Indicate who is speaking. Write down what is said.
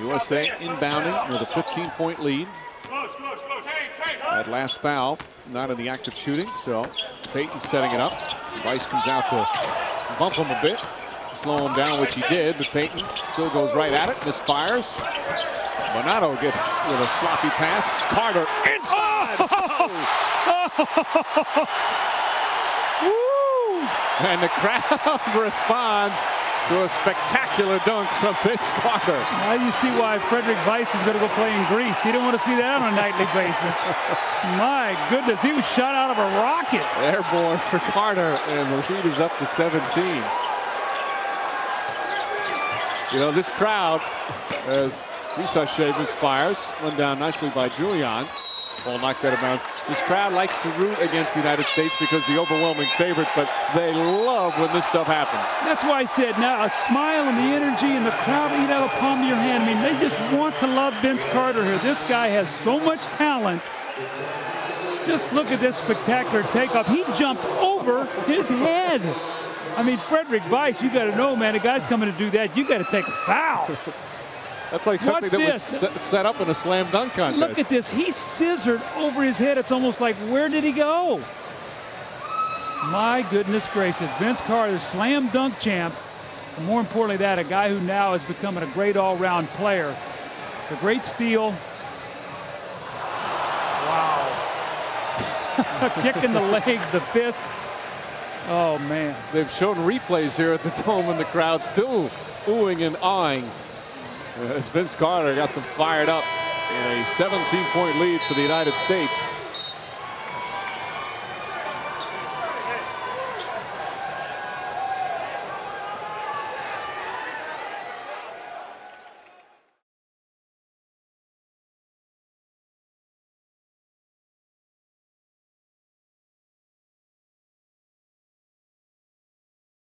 Speaker 1: USA inbounding with a 15-point lead. That last foul, not in the act of shooting, so Payton setting it up. Vice comes out to bump him a bit, slow him down, which he did, but Payton still goes right at it, misfires. Bonato gets with a sloppy pass. Carter inside. Oh! And the crowd responds to a spectacular dunk from Vince Carter.
Speaker 2: Now you see why Frederic Weis is going to go play in Greece. He didn't want to see that on a nightly basis. My goodness, he was shot out of a rocket.
Speaker 1: Airborne for Carter, and the lead is up to 17. You know, this crowd, as Lisa Shavers fires, run down nicely by Julian. Ball knocked out of bounds. This crowd likes to root against the United States because the overwhelming favorite, but they love when this stuff happens.
Speaker 2: That's why I said now a smile and the energy and the crowd eat out of the palm of your hand. I mean, they just want to love Vince Carter here. This guy has so much talent. Just look at this spectacular takeoff. He jumped over his head. I mean, Frederic Weis, you got to know, man, a guy's coming to do that, you got to take a foul.
Speaker 1: That's like something Watch that this. was set up in a slam dunk contest.
Speaker 2: Look at this. He scissored over his head. It's almost like, where did he go? My goodness gracious. Vince Carter, slam dunk champ. And more importantly that, a guy who now is becoming a great all-round player. The great steal. Wow. Kick in the legs, the fist. Oh, man.
Speaker 1: They've shown replays here at the Dome and the crowd still oohing and awing as Vince Carter got them fired up in a 17-point lead for the United States.